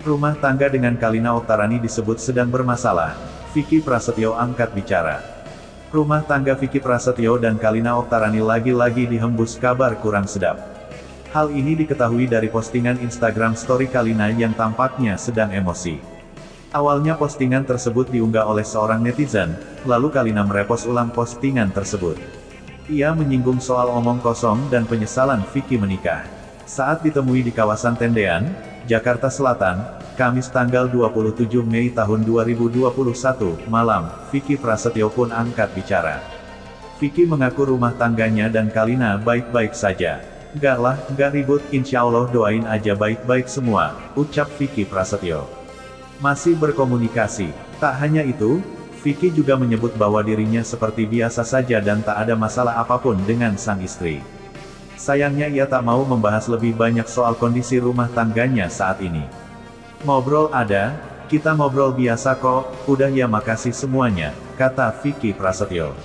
Rumah tangga dengan Kalina Oktarani disebut sedang bermasalah. Vicky Prasetyo angkat bicara. Rumah tangga Vicky Prasetyo dan Kalina Oktarani lagi-lagi dihembus kabar kurang sedap. Hal ini diketahui dari postingan Instagram story Kalina yang tampaknya sedang emosi. Awalnya postingan tersebut diunggah oleh seorang netizen, lalu Kalina merepos ulang postingan tersebut. Ia menyinggung soal omong kosong dan penyesalan Vicky menikah. Saat ditemui di kawasan Tendean, Jakarta Selatan, Kamis tanggal 27 Mei tahun 2021, malam, Vicky Prasetyo pun angkat bicara. Vicky mengaku rumah tangganya dan Kalina baik-baik saja. Gak lah, gak ribut, insya Allah doain aja baik-baik semua, ucap Vicky Prasetyo. Masih berkomunikasi. Tak hanya itu, Vicky juga menyebut bahwa dirinya seperti biasa saja dan tak ada masalah apa pun dengan sang istri. Sayangnya ia tak mau membahas lebih banyak soal kondisi rumah tangganya saat ini. Ngobrol ada, kita ngobrol biasa kok, udah ya makasih semuanya, kata Vicky Prasetyo.